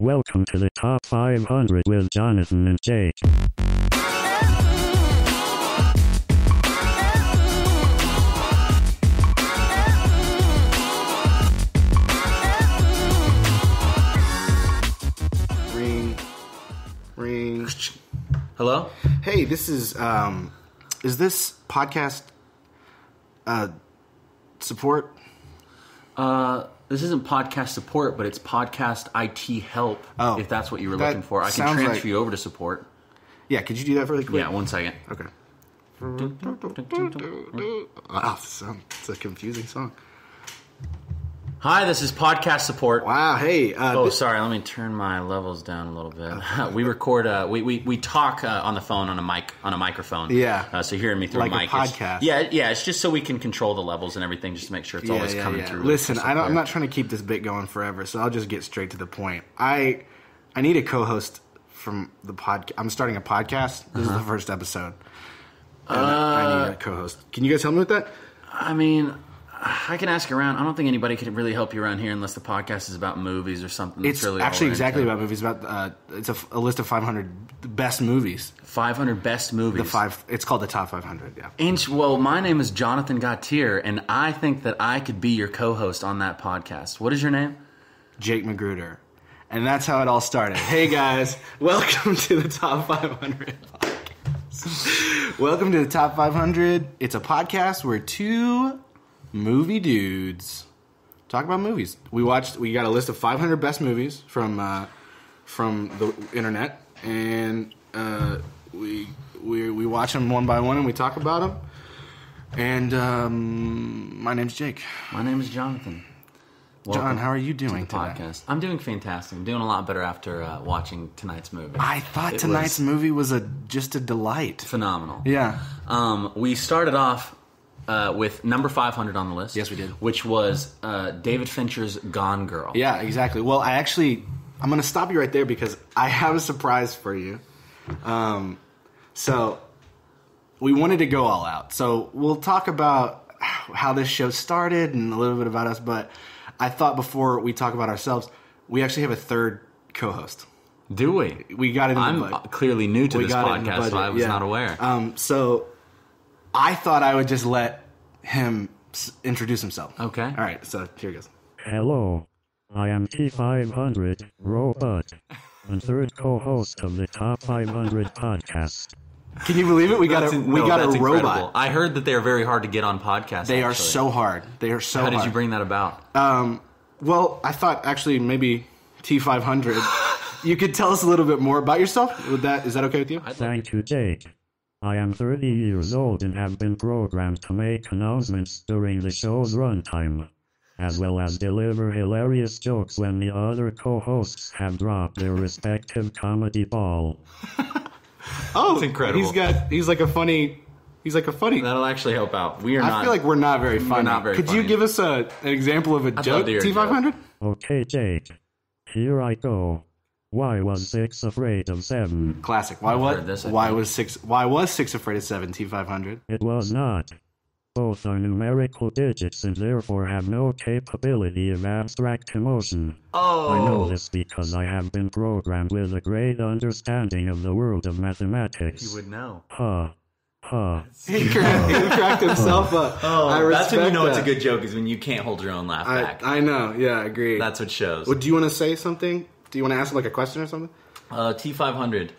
Welcome to the Top 500 with Jonathan and Jake. Ring, ring. Hello? Hey, this is um, is this podcast uh support? Uh, this isn't podcast support, but it's podcast IT help. Oh, if that's what you were that looking for, I can sounds transfer like- you over to support. Yeah, could you do that really quick? Yeah, one second. Okay. Wow, so- it's a confusing song. Hi, this is podcast support. Wow. Hey. Uh, Oh, sorry. Let me turn my levels down a little bit. we record. Uh, we we we talk uh, on the phone on a mic on a microphone. Yeah. Uh, so hearing me through Like a mic. Podcast. yeah, yeah. It's just so we can control the levels and everything, just to make sure it's yeah, always yeah, coming yeah. through. Listen, I don't, I'm not trying to keep this bit going forever, so I'll just get straight to the point. I I need a co-host from the podcast. I'm starting a podcast. This is the first episode. And I need a co-host. Can you guys help me with that? I mean, I can ask around. I don't think anybody can really help you around here unless the podcast is about movies or something. It's really actually exactly into. about movies. About uh, it's a, a list of 500 best movies. 500 best movies. The five. It's called the top 500. Yeah. Inch, well, my name is Jonathan Gautier, and I think that I could be your co-host on that podcast. What is your name? Jake Magruder. And that's how it all started. Hey guys, welcome to the top 500 welcome to the top 500. It's a podcast where two movie dudes talk about movies. We watched. We got a list of 500 best movies from uh, from the internet, and uh, we we we watch them one by one and we talk about them. And um, my name's Jake. My name is Jonathan. John, how are you to doing the today? podcast? I'm doing fantastic. I'm doing a lot better after uh, watching tonight's movie. I thought It tonight's was movie was a just a delight. phenomenal. Yeah. Um, we started off uh, with number 500 on the list. Yes, we did. Which was uh, David Fincher's Gone Girl. Yeah, exactly. Well, I actually I'm going to stop you right there because I have a surprise for you. Um so we wanted to go all out. So we'll talk about how this show started and a little bit about us, but I thought before we talk about ourselves, we actually have a third co-host. Do we? We got it in I'm clearly new to We this got it in the podcast, so I was yeah. not aware. Um, so I thought I would just let him s- introduce himself. Okay. All right. So here he goes. Hello, I am T500 Robot, and third co-host of the Top 500 podcast. Can you believe it? We got That's a in- we no, got a that's robot. incredible. I heard that they are very hard to get on podcasts. They are actually. so hard. They are so How hard. did you bring that about? Um, well, I thought actually maybe T500. you could tell us a little bit more about yourself. Would that is that okay with you? Thank you, Jake. I am 30 years old and have been programmed to make announcements during the show's runtime, as well as deliver hilarious jokes when the other co-hosts have dropped their respective comedy ball. Oh, incredible. He's got he's like a funny he's like a funny. That'll actually help out. We are I not. feel like we're not very funny. not very Could you give us a, an example of a love joke? to hear a T500. Okay, Jake. Here I go. Why was six afraid of seven? Classic. Why I've what? this, why think. was six? Why was six afraid of seven? T500. It was not. Both are numerical digits and therefore have no capability of abstract emotion. oh, I know oh. this because I have been programmed with a great understanding of the world of mathematics. you would know. Huh. Huh. He cracked, he cracked himself up. Oh, I that's when you respect know it's a good joke is when you can't hold your own laugh I, back. I know. Yeah, I agree. that's what shows. Well, do you want to say something? Do you want to ask like a question or something? Uh, T500.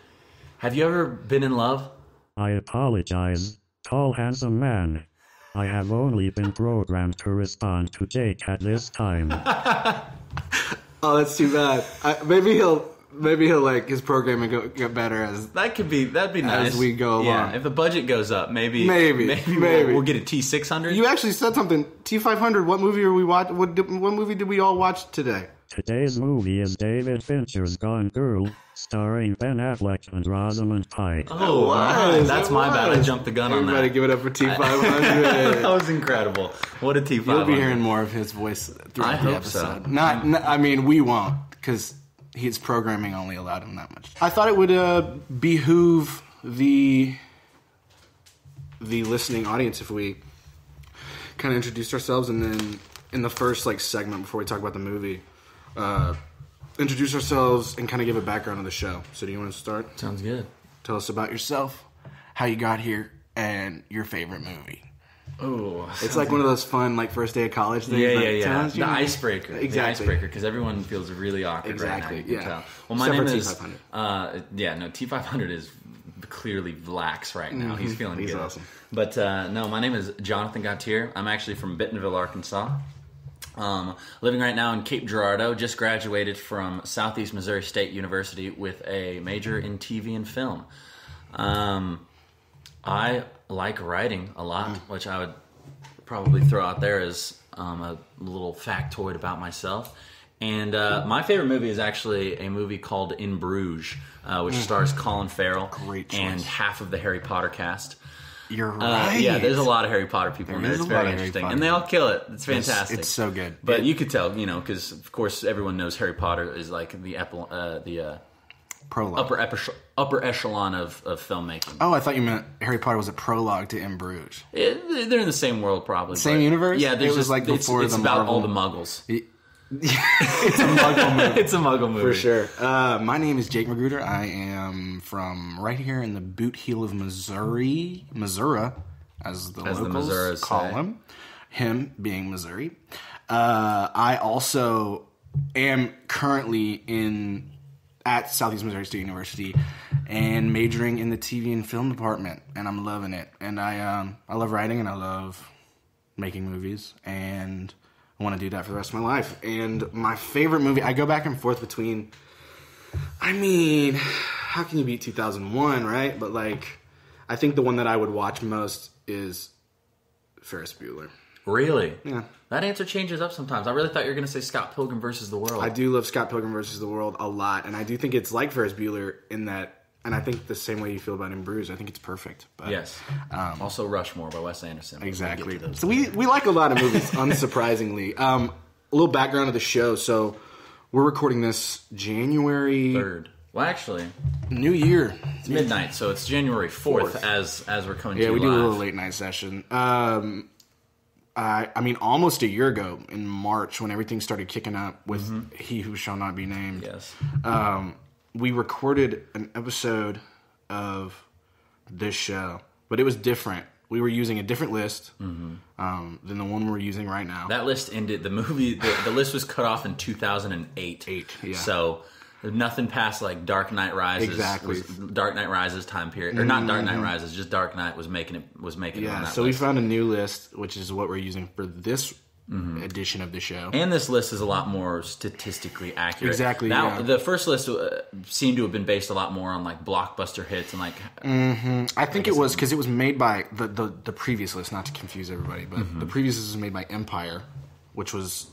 Have you ever been in love? I apologize, tall handsome man. I have only been programmed to respond to Jake at this time. Oh, that's too bad. I, maybe he'll maybe he'll like his programming go, get better as That could be. That'd be nice. As we go along. Yeah, if the budget goes up, maybe. Maybe, Maybe. We'll, maybe. we'll get a T600. you actually said something. T five hundred. What movie are we watch? What what movie did we all watch today? Today's movie is David Fincher's Gone Girl, starring Ben Affleck and Rosamund Pike. oh, wow. was, that's it my bad. I was. jumped the gun Everybody on give it up for T five that. that was incredible. What a T500. You'll be hearing more of his voice throughout I the hope episode. so. Not, n- I mean, we won't because his programming only allowed him that much. I thought it would uh, behoove the the listening audience if we kind of introduced ourselves and then in the first like segment before we talk about the movie, uh, introduce ourselves and kind of give a background of the show. So, do you want to start? Sounds good. Tell us about yourself, how you got here, and your favorite movie. Oh, It's like one of those fun, like first day of college things. yeah, yeah, yeah. The icebreaker. The icebreaker, because everyone feels really awkward Exactly, right now. yeah. tell. Well, my Except name is. T500. Uh, yeah, no, T500 is clearly lax right now. He's feeling Mm-hmm. He's good. awesome. But uh, no, my name is Jonathan Gautier. I'm actually from Bentonville, Arkansas. Um, living right now in Cape Girardeau. Just graduated from Southeast Missouri State University with a major in TV and film. Um, I like writing a lot, Mm. which I would probably throw out there as um, a little factoid about myself. And uh, my favorite movie is actually a movie called In Bruges, uh, which stars Colin Farrell Mm. Great choice. and half of the Harry Potter cast. You're Uh, right. yeah, there's a lot of Harry Potter people in There there. is It's very interesting, and they all kill it. It's It's- fantastic. It's, so good. But It- you could tell, you know, because of course everyone knows Harry Potter is like the uh, the uh, prologue. upper upper echelon of, of filmmaking. Oh, I thought you meant Harry Potter was a prologue to In Bruges. It- they're in the same world, probably. Same universe? Yeah, there's It was just, like it's- before it's, the about all the Muggles. It's a Muggle movie. it's a Muggle movie For sure. Uh, my name is Jake Magruder. I am from right here in the boot heel of Missouri, Missouri, as the As locals Missouras call say. him. Him being Missouri. Uh, I also am currently in at Southeast Missouri State University and majoring in the TV and film department, and I'm loving it. And I um, I love writing and I love making movies and I want to do that for the rest of my life. And my favorite movie, I go back and forth between I mean, how can you beat 2001, right? But like I think the one that I would watch most is Ferris Bueller. Really? Yeah. That answer changes up sometimes. I really thought you were going to say Scott Pilgrim versus the World. I do love Scott Pilgrim versus the World a lot, and I do think it's like Ferris Bueller in that, and I think the same way you feel about In Bruges. I think it's perfect. But Yes. also, Rushmore by Wes Anderson. Exactly. So we we like a lot of movies, unsurprisingly. Um, a little background of the show. So we're recording this January third. Well, actually, New Year. it's midnight, so it's January fourth, as as we're coming Yeah, to we you do a little late night session. Um, I I mean, almost a year ago in March when everything started kicking up with Mm-hmm. He Who Shall Not Be Named. Yes. um, we recorded an episode of this show, but it was different. We were using a different list um, than the one we're using right now. Mm-hmm. That list ended. The movie, the, the list was cut off in 2008. Eight, yeah. So nothing past like Dark Knight Rises. Exactly. Mm-hmm. was Dark Knight Rises time period, or not Dark Knight Rises, just Dark Knight was making it was making it on yeah, that so we found a new list, which is what we're using for this edition of the show. and this list is a lot more statistically accurate. Exactly, Now, yeah. the first list uh, seemed to have been based a lot more on like blockbuster hits and like I think it was because it was made by the, the, the previous list, not to confuse everybody, but Mm-hmm. the previous list was made by Empire, which was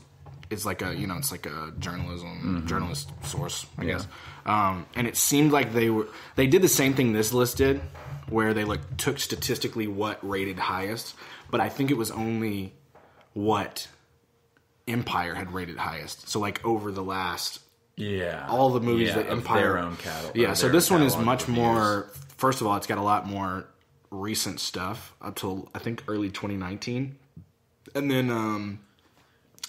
it's like a you know it's like a journalism Mm-hmm. journalist source, I guess. Um, and it seemed like they were they did the same thing this list did, where they like took statistically what rated highest, but I think it was only what Empire had rated highest. So like over the last yeah, all the movies yeah, that Empire their own catalog. Yeah, so this one is much reviews. more. First of all, it's got a lot more recent stuff up till I think early 2019, and then um,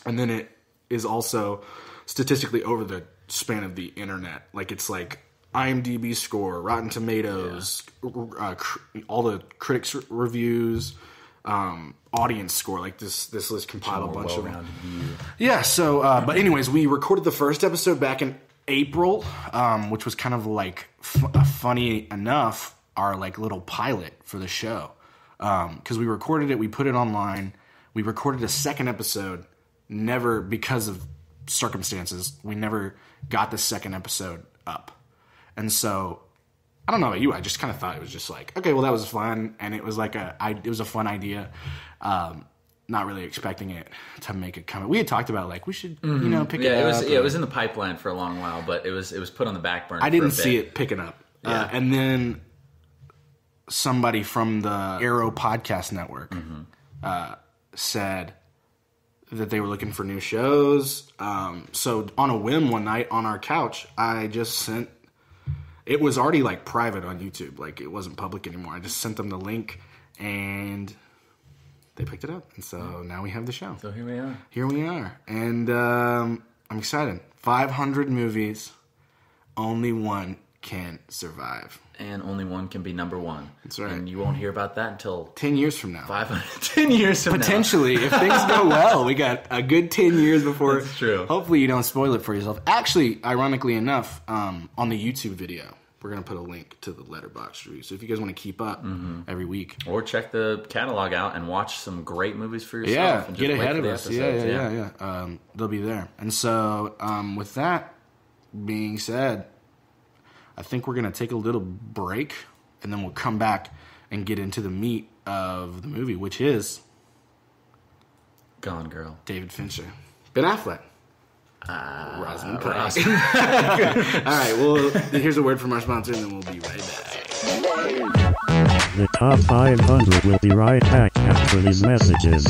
and then it is also statistically over the span of the internet. Like it's like IMDb score, Rotten Tomatoes, uh, cr- all the critics' re- reviews. Um, audience score like this this list compiled a bunch of view. yeah. So, uh, but anyways, we recorded the first episode back in April, um, which was kind of like f- uh, funny enough, our like little pilot for the show, because we recorded it, we put it online, we recorded a second episode. Never because of circumstances, we never got the second episode up, and so I don't know about you. I just kind of thought it was just like, okay, well, that was fun, and it was like a, I, it was a fun idea. Um, not really expecting it to make it come. We had talked about like we should, you know, pick Mm-hmm. Yeah, it it was up. yeah, it was in the pipeline for a long while, but it was it was put on the back burner. I for a didn't see it picking up. Uh, Yeah. and then somebody from the Arrow Podcast Network Mm-hmm. uh, said that they were looking for new shows. Um, so on a whim one night on our couch, I just sent. It was already like private on YouTube, like it wasn't public anymore. I just sent them the link, and they picked it up, and so now we have the show So here we are. here we are. And um, I'm excited. 500 movies, only one can survive. And only one can be number one. That's right. And you won't hear about that until 10 years from now. 500, 10 years from now. Potentially, if things go well, we got a good 10 years before. That's true. Hopefully, you don't spoil it for yourself. Actually, ironically enough, um, on the YouTube video, we're going to put a link to the Letterboxd review. So if you guys want to keep up Mm-hmm. every week, Or check the catalog out and watch some great movies for yourself. yeah, get ahead of us. Yeah, yeah, episodes, yeah, yeah. Um, they'll be there. And so, um, with that being said, I think we're going to take a little break and then we'll come back and get into the meat of the movie, which is Gone Girl. David Fincher, Ben Affleck, Uh, Rosamund Pike. All right, well, here's a word from our sponsor, and then we'll be right back. The top 500 will be right back after these messages.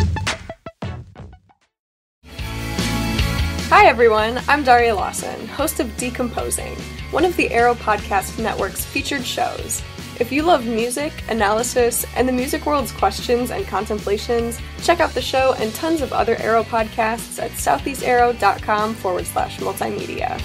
Hi everyone, I'm Daria Lawson, host of Decomposing, one of the Arrow Podcast Network's featured shows. If you love music, analysis, and the music world's questions and contemplations, check out the show and tons of other Arrow podcasts at southeastarrow.com forward slash multimedia.